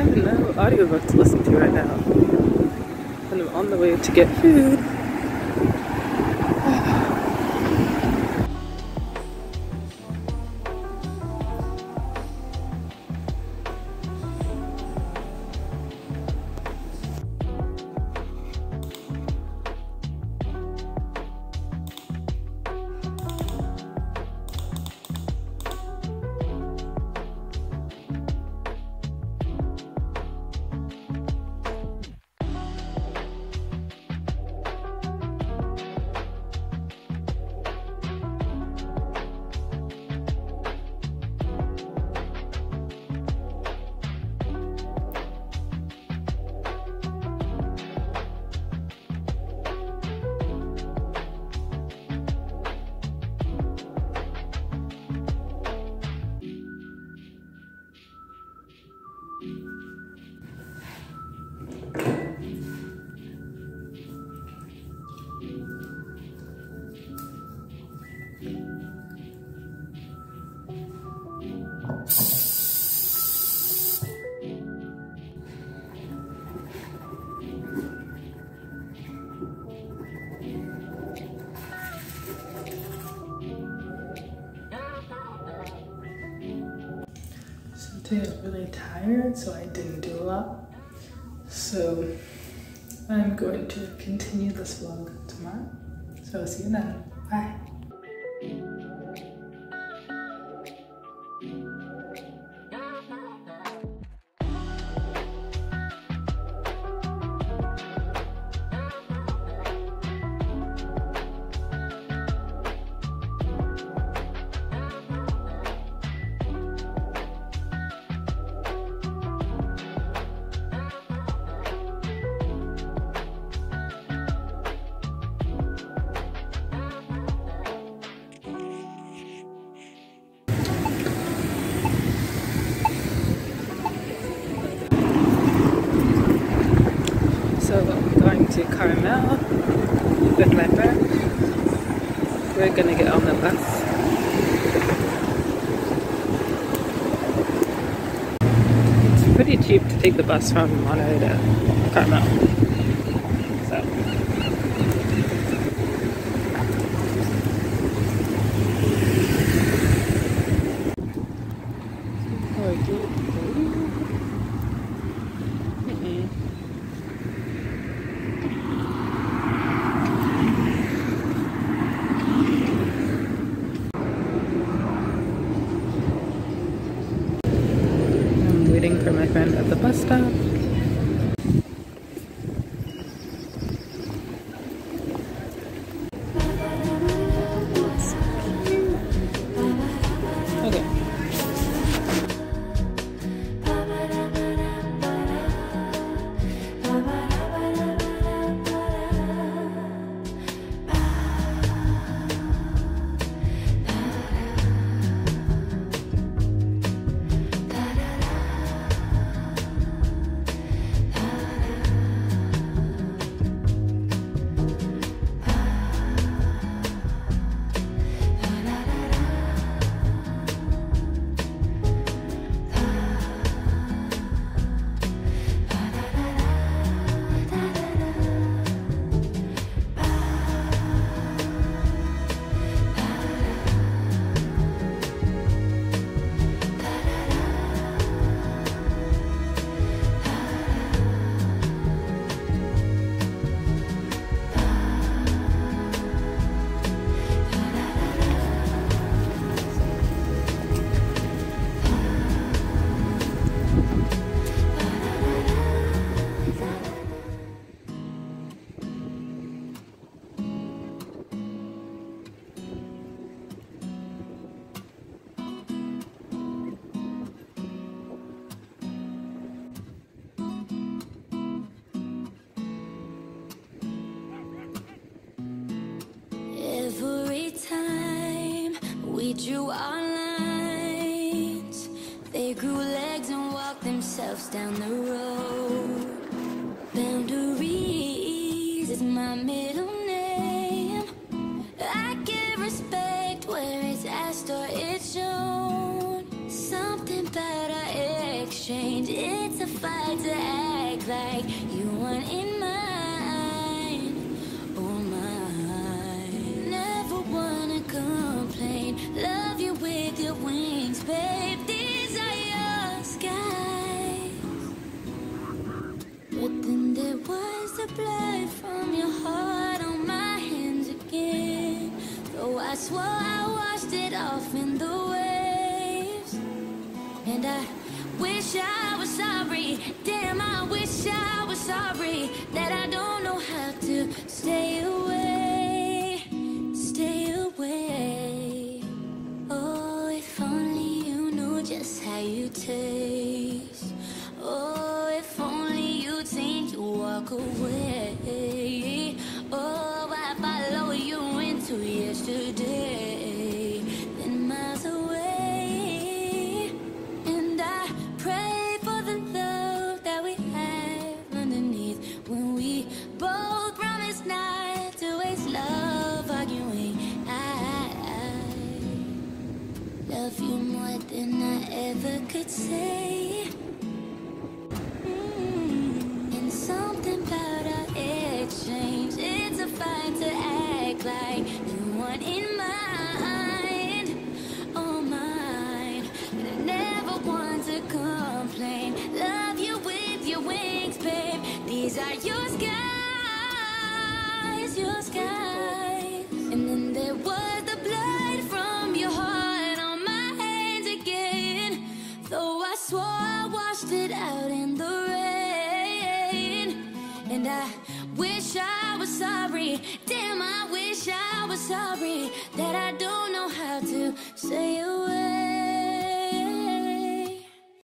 have no audiobook to listen to right now. And I'm on the way to get food. Today I'm really tired, so I didn't do a lot. So I'm going to continue this vlog tomorrow. So I'll see you then. Bye. Carmel with my. We're gonna get on the bus. It's pretty cheap to take the bus from Monterey to Carmel. It's a fight to act like you want in mine, oh mine. Never wanna complain. Love you with your wings, babe. These are your skies. But then there was the blood from your heart on my hands again. Though I swore I washed it off in the waves. And I Damn, I wish I was sorry that I don't know how to stay away. Stay away. Oh, if only you knew just how you taste. Oh, if only you'd seen you walk away. Oh, I follow you into yesterday, love arguing. I love you more than I ever could say. Mm, And something about our exchange, it's a fight to act like you want in mind, oh mine. But I never want to complain. Love you with your wings, babe. These are your skies, the rain. And I wish I was sorry. Damn, I wish I was sorry that I don't know how to say a.